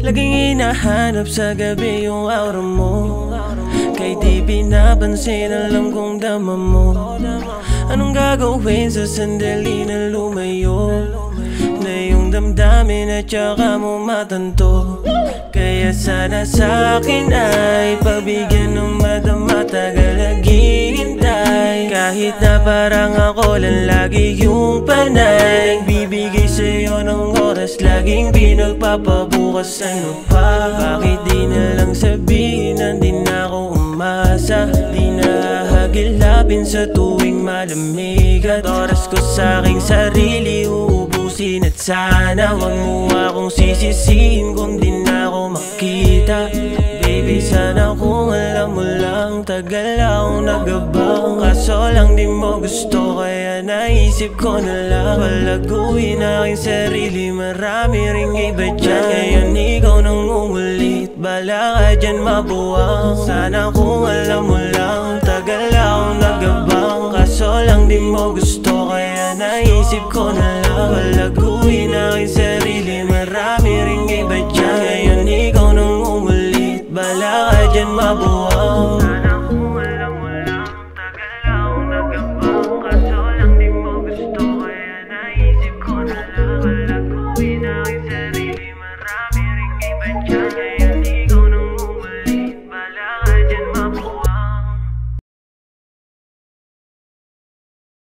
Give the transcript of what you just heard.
Laging hinahanap sa gabi yung aura mo. Kay di pinapansin alam kong dama mo. Anong gagawin sa sandali na lumayo? Na yung damdamin at saka mo matanto. Kaya sana sa akin ay Pagbigyan ng madama tagal naghihintay Kahit na parang ako lang lagi yung panay Bibigay sa'yo ng oras Laging pinagpapabukas ano pa? Bakit di na lang sabihin na di ako umasa? Di na hagilapin sa tuwing malamig. At oras ko sa aking sarili uubusin. At sana wag mo akong sisisihin Kung di na ako makita. Baby sana alam mo lang Tagal akong nagabang Kaso lang di mo gusto Kaya naisip ko na lang. Palaguin aking sarili Marami ring iba dyan. Ngayon ikaw nang umulit Bala ka dyan mabuwang. Sana kung alam mo lang Tagal akong nagabang Kaso lang di mo gusto Kaya naisip ko na lang. Palaguin aking sarili ring iba